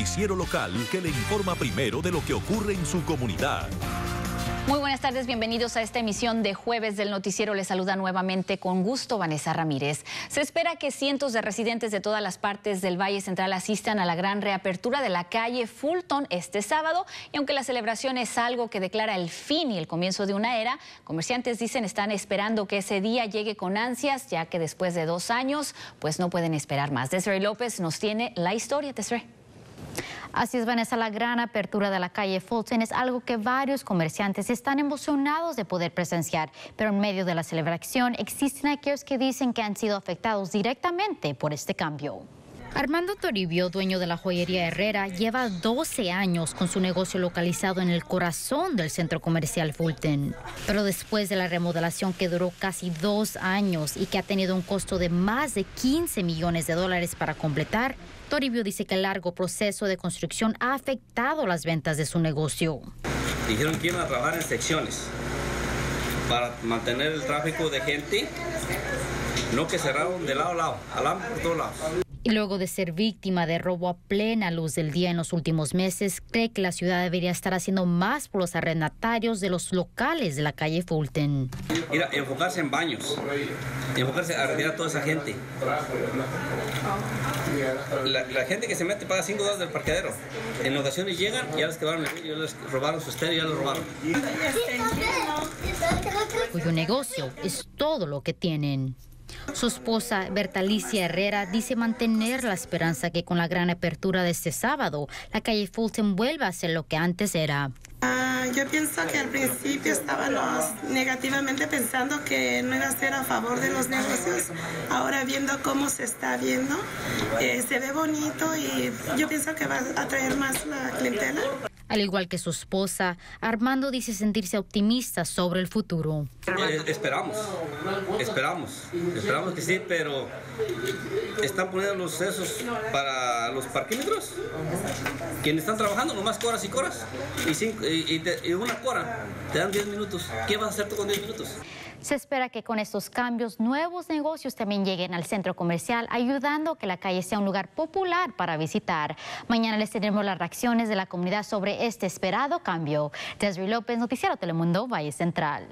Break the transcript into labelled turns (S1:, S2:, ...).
S1: noticiero local que le informa primero de lo que ocurre en su comunidad.
S2: Muy buenas tardes, bienvenidos a esta emisión de jueves del noticiero. Les saluda nuevamente con gusto Vanessa Ramírez. Se espera que cientos de residentes de todas las partes del Valle Central asistan a la gran reapertura de la calle Fulton este sábado. Y aunque la celebración es algo que declara el fin y el comienzo de una era, comerciantes dicen están esperando que ese día llegue con ansias, ya que después de dos años, pues no pueden esperar más. Desiree López nos tiene la historia. Desiree.
S3: Así es, Vanessa, la gran apertura de la calle Fulton es algo que varios comerciantes están emocionados de poder presenciar, pero en medio de la celebración existen aquellos que dicen que han sido afectados directamente por este cambio. Armando Toribio, dueño de la joyería Herrera, lleva 12 años con su negocio localizado en el corazón del centro comercial Fulton. Pero después de la remodelación que duró casi dos años y que ha tenido un costo de más de 15 millones de dólares para completar, Toribio dice que el largo proceso de construcción ha afectado las ventas de su negocio.
S4: Dijeron que iban a trabajar en secciones para mantener el tráfico de gente, no que cerraron de lado a lado, al por todos lados.
S3: Y luego de ser víctima de robo a plena luz del día en los últimos meses, cree que la ciudad debería estar haciendo más por los arrendatarios de los locales de la calle Fulton.
S4: Mira, enfocarse en baños, enfocarse a retirar a toda esa gente. La, gente que se mete paga 5 dólares del parqueadero. En ocasiones llegan y ya les quedaron el ya les robaron su estéreo, ya lo robaron.
S3: Cuyo negocio es todo lo que tienen. Su esposa, Bertalicia Herrera, dice mantener la esperanza que con la gran apertura de este sábado, la calle Fulton vuelva a ser lo que antes era.
S5: Ah, yo pienso que al principio estábamos negativamente pensando que no iba a ser a favor de los negocios. Ahora viendo cómo se está viendo, eh, se ve bonito y yo pienso que va a atraer más la clientela.
S3: Al igual que su esposa, Armando dice sentirse optimista sobre el futuro.
S4: Eh, esperamos, esperamos, esperamos que sí, pero están poniendo los esos para los parquímetros. Quienes están trabajando, nomás coras y coras. Y, y, una cora, te dan 10 minutos. ¿Qué vas a hacer tú con 10 minutos?
S3: Se espera que con estos cambios nuevos negocios también lleguen al centro comercial, ayudando a que la calle sea un lugar popular para visitar. Mañana les tendremos las reacciones de la comunidad sobre este esperado cambio. Desiree López, Noticiero Telemundo, Valle Central.